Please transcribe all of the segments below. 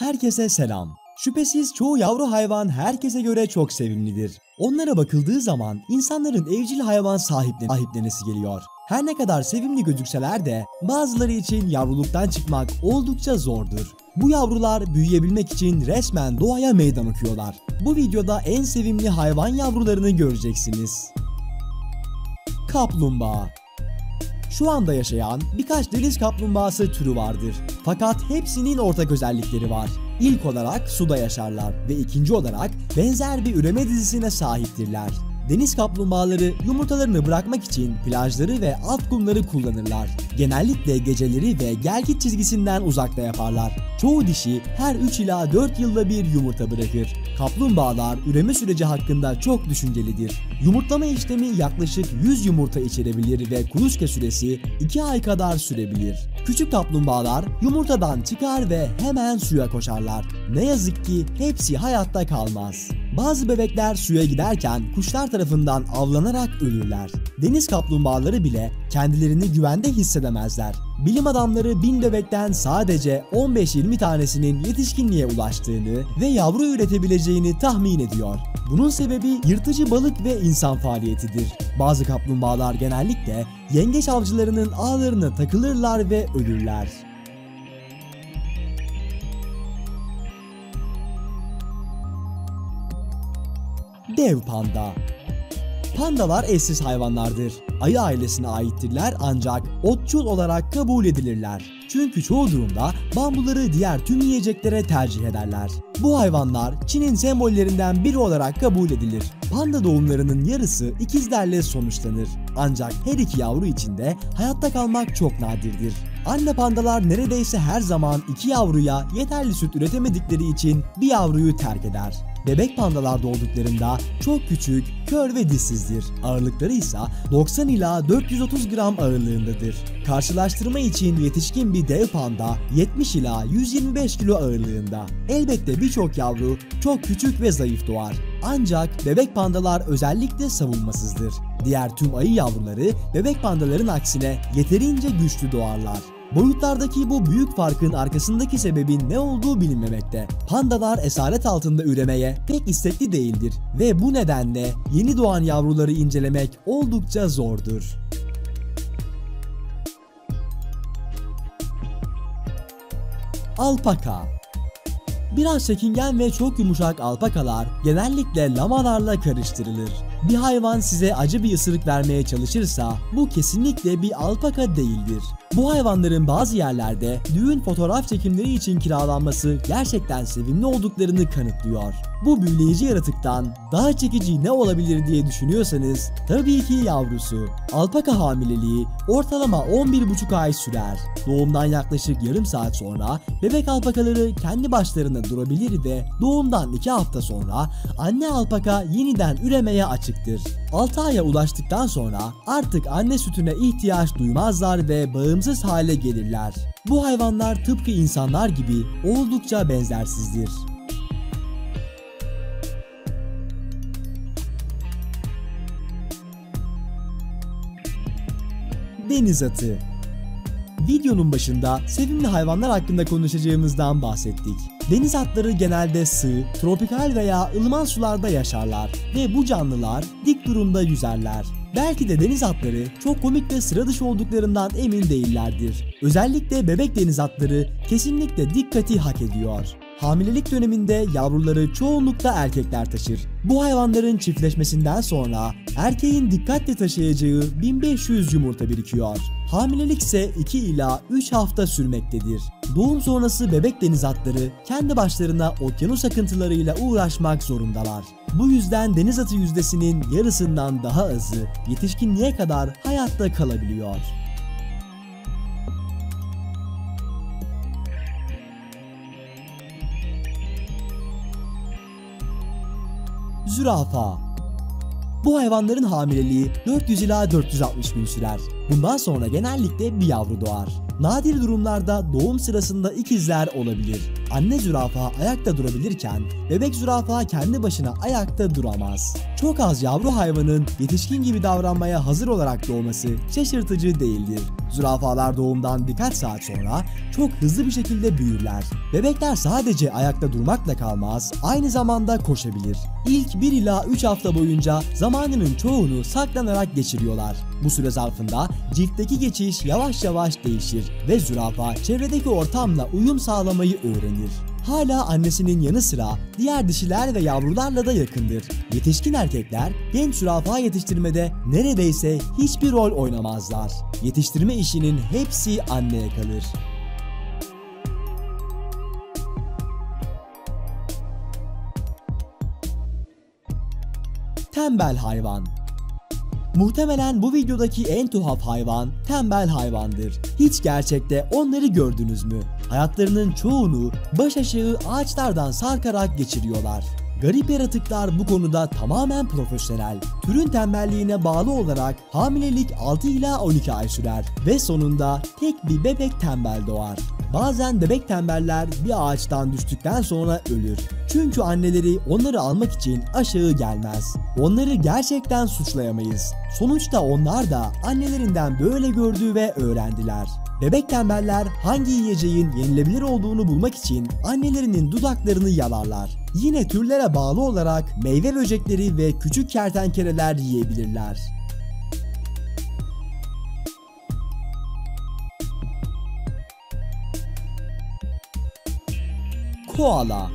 Herkese selam. Şüphesiz çoğu yavru hayvan herkese göre çok sevimlidir. Onlara bakıldığı zaman insanların evcil hayvan sahiplen sahiplenesi geliyor. Her ne kadar sevimli gözükseler de bazıları için yavruluktan çıkmak oldukça zordur. Bu yavrular büyüyebilmek için resmen doğaya meydan okuyorlar. Bu videoda en sevimli hayvan yavrularını göreceksiniz. Kaplumbağa şu anda yaşayan birkaç deniz kaplumbağası türü vardır. Fakat hepsinin ortak özellikleri var. İlk olarak suda yaşarlar ve ikinci olarak benzer bir üreme dizisine sahiptirler. Deniz kaplumbağaları yumurtalarını bırakmak için plajları ve alt kumları kullanırlar. Genellikle geceleri ve gelgit çizgisinden uzakta yaparlar. Çoğu dişi her 3 ila 4 yılda bir yumurta bırakır. Kaplumbağalar üreme süreci hakkında çok düşüncelidir. Yumurtlama işlemi yaklaşık 100 yumurta içerebilir ve kuluçka süresi 2 ay kadar sürebilir. Küçük kaplumbağalar yumurtadan çıkar ve hemen suya koşarlar. Ne yazık ki hepsi hayatta kalmaz. Bazı bebekler suya giderken kuşlar tarafından avlanarak ölürler. Deniz kaplumbağaları bile kendilerini güvende hissedemezler. Bilim adamları bin bebekten sadece 15-20 tanesinin yetişkinliğe ulaştığını ve yavru üretebileceğini tahmin ediyor. Bunun sebebi yırtıcı balık ve insan faaliyetidir. Bazı kaplumbağalar genellikle yengeç avcılarının ağlarına takılırlar ve ölürler. Dev panda Pandalar eşsiz hayvanlardır. Ayı ailesine aittirler ancak otçul olarak kabul edilirler. Çünkü çoğu durumda bambuları diğer tüm yiyeceklere tercih ederler. Bu hayvanlar Çin'in sembollerinden biri olarak kabul edilir. Panda doğumlarının yarısı ikizlerle sonuçlanır. Ancak her iki yavru içinde hayatta kalmak çok nadirdir. Anne pandalar neredeyse her zaman iki yavruya yeterli süt üretemedikleri için bir yavruyu terk eder. Bebek pandalar doğduklarında çok küçük, kör ve dişsizdir. Ağırlıkları ise 90 ila 430 gram ağırlığındadır. Karşılaştırma için yetişkin bir dev panda 70 ila 125 kilo ağırlığında. Elbette birçok yavru çok küçük ve zayıf doğar. Ancak bebek pandalar özellikle savunmasızdır. Diğer tüm ayı yavruları bebek pandaların aksine yeterince güçlü doğarlar. Boyutlardaki bu büyük farkın arkasındaki sebebin ne olduğu bilinmemekte. Pandalar esaret altında üremeye pek istekli değildir ve bu nedenle yeni doğan yavruları incelemek oldukça zordur. Alpaka Biraz çekingen ve çok yumuşak alpakalar genellikle lamalarla karıştırılır. Bir hayvan size acı bir ısırık vermeye çalışırsa bu kesinlikle bir alpaka değildir. Bu hayvanların bazı yerlerde düğün fotoğraf çekimleri için kiralanması gerçekten sevimli olduklarını kanıtlıyor. Bu büyüleyici yaratıktan daha çekici ne olabilir diye düşünüyorsanız tabii ki yavrusu. Alpaka hamileliği ortalama 11,5 ay sürer. Doğumdan yaklaşık yarım saat sonra bebek alpakaları kendi başlarına durabilir ve doğumdan 2 hafta sonra anne alpaka yeniden üremeye açıktır. 6 aya ulaştıktan sonra artık anne sütüne ihtiyaç duymazlar ve bağımsız hale gelirler. Bu hayvanlar tıpkı insanlar gibi oldukça benzersizdir. Deniz atı Videonun başında sevimli hayvanlar hakkında konuşacağımızdan bahsettik. Deniz atları genelde sığ, tropikal veya ılıman sularda yaşarlar ve bu canlılar dik durumda yüzerler. Belki de deniz atları çok komik ve sıra dışı olduklarından emin değillerdir. Özellikle bebek deniz atları kesinlikle dikkati hak ediyor. Hamilelik döneminde yavruları çoğunlukla erkekler taşır. Bu hayvanların çiftleşmesinden sonra erkeğin dikkatle taşıyacağı 1500 yumurta birikiyor. Hamilelik ise 2 ila 3 hafta sürmektedir. Doğum sonrası bebek deniz atları kendi başlarına okyanus akıntılarıyla uğraşmak zorundalar. Bu yüzden deniz atı yüzdesinin yarısından daha azı yetişkinliğe kadar hayatta kalabiliyor. Zürafa bu hayvanların hamileliği 400 ila 460 gün sürer. Bundan sonra genellikle bir yavru doğar. Nadir durumlarda doğum sırasında ikizler olabilir. anne zürafa ayakta durabilirken bebek zürafa kendi başına ayakta duramaz. Çok az yavru hayvanın yetişkin gibi davranmaya hazır olarak doğması şaşırtıcı değildir. Zürafalar doğumdan birkaç saat sonra çok hızlı bir şekilde büyürler. Bebekler sadece ayakta durmakla kalmaz, aynı zamanda koşabilir. İlk 1 ila 3 hafta boyunca zamanının çoğunu saklanarak geçiriyorlar. Bu süre zarfında ciltteki geçiş yavaş yavaş değişir ve zürafa çevredeki ortamla uyum sağlamayı öğrenir. Hala annesinin yanı sıra diğer dişiler ve yavrularla da yakındır. Yetişkin erkekler genç zürafa yetiştirmede neredeyse hiçbir rol oynamazlar. Yetiştirme işinin hepsi anneye kalır. Tembel hayvan Muhtemelen bu videodaki en tuhaf hayvan tembel hayvandır. Hiç gerçekte onları gördünüz mü? Hayatlarının çoğunu baş aşağı ağaçlardan sarkarak geçiriyorlar. Garip yaratıklar bu konuda tamamen profesyonel. Türün tembelliğine bağlı olarak hamilelik 6 ila 12 ay sürer ve sonunda tek bir bebek tembel doğar. Bazen bebek tembeller bir ağaçtan düştükten sonra ölür. Çünkü anneleri onları almak için aşağı gelmez. Onları gerçekten suçlayamayız. Sonuçta onlar da annelerinden böyle gördü ve öğrendiler. Bebek tembeller hangi yiyeceğin yenilebilir olduğunu bulmak için annelerinin dudaklarını yalarlar. Yine türlere bağlı olarak meyve böcekleri ve küçük kertenkeleler yiyebilirler. Koala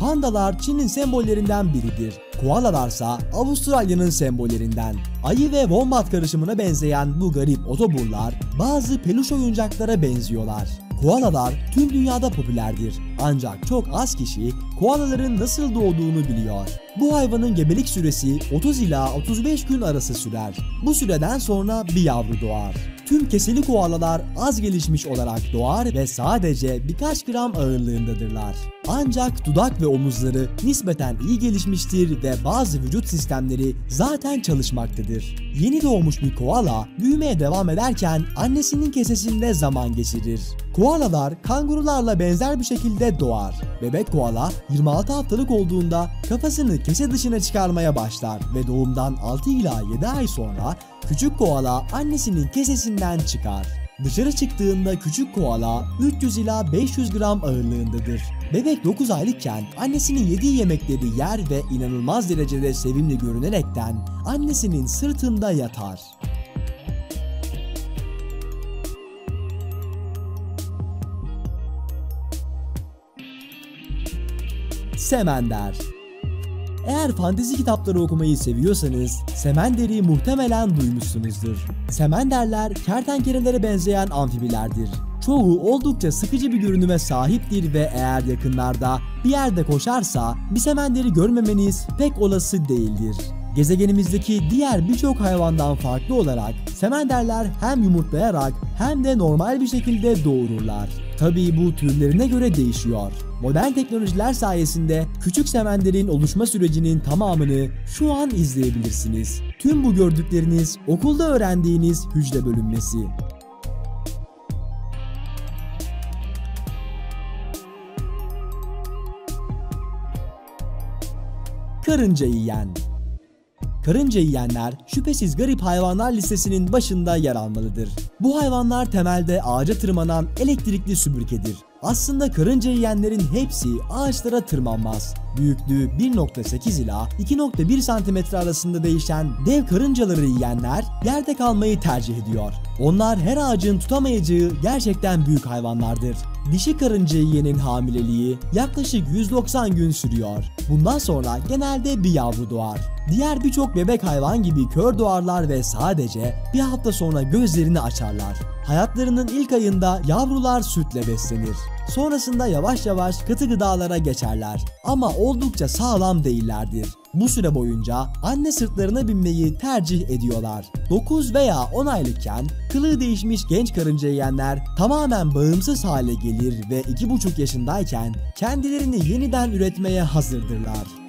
Pandalar Çin'in sembollerinden biridir. Koalalarsa Avustralya'nın sembollerinden. Ayı ve wombat karışımına benzeyen bu garip otoburlar bazı peluş oyuncaklara benziyorlar. Koalalar tüm dünyada popülerdir. Ancak çok az kişi koalaların nasıl doğduğunu biliyor. Bu hayvanın gebelik süresi 30 ila 35 gün arası sürer. Bu süreden sonra bir yavru doğar. Tüm keseli koalalar az gelişmiş olarak doğar ve sadece birkaç gram ağırlığındadırlar. Ancak dudak ve omuzları nispeten iyi gelişmiştir ve bazı vücut sistemleri zaten çalışmaktadır. Yeni doğmuş bir koala büyümeye devam ederken annesinin kesesinde zaman geçirir. Koalalar kangurularla benzer bir şekilde doğar. Bebek koala 26 haftalık olduğunda kafasını kese dışına çıkarmaya başlar ve doğumdan 6 ila 7 ay sonra küçük koala annesinin kesesinden çıkar. Dışarı çıktığında küçük koala 300 ila 500 gram ağırlığındadır. Bebek 9 aylıkken annesinin yediği yemekleri yer ve inanılmaz derecede sevimli görünerekten annesinin sırtında yatar. Semender eğer fantezi kitapları okumayı seviyorsanız Semender'i muhtemelen duymuşsunuzdur. Semenderler kertenkelelere benzeyen amfibilerdir. Çoğu oldukça sıkıcı bir görünüme sahiptir ve eğer yakınlarda bir yerde koşarsa bir semenderi görmemeniz pek olası değildir. Gezegenimizdeki diğer birçok hayvandan farklı olarak semenderler hem yumurtlayarak hem de normal bir şekilde doğururlar. Tabii bu türlerine göre değişiyor. Modern teknolojiler sayesinde küçük semenderin oluşma sürecinin tamamını şu an izleyebilirsiniz. Tüm bu gördükleriniz okulda öğrendiğiniz hücre bölünmesi. Karınca yiyen Karınca yiyenler şüphesiz garip hayvanlar listesinin başında yer almalıdır. Bu hayvanlar temelde ağaca tırmanan elektrikli süpürgedir. Aslında karınca yiyenlerin hepsi ağaçlara tırmanmaz. Büyüklüğü 1.8 ila 2.1 cm arasında değişen dev karıncaları yiyenler yerde kalmayı tercih ediyor. Onlar her ağacın tutamayacağı gerçekten büyük hayvanlardır. Dişi karınca yiyenin hamileliği yaklaşık 190 gün sürüyor. Bundan sonra genelde bir yavru doğar. Diğer birçok bebek hayvan gibi kör doğarlar ve sadece bir hafta sonra gözlerini açarlar. Hayatlarının ilk ayında yavrular sütle beslenir. Sonrasında yavaş yavaş katı gıdalara geçerler ama oldukça sağlam değillerdir. Bu süre boyunca anne sırtlarına binmeyi tercih ediyorlar. 9 veya 10 aylıkken kılığı değişmiş genç karınca yiyenler tamamen bağımsız hale gelir ve 2,5 yaşındayken kendilerini yeniden üretmeye hazırdırlar.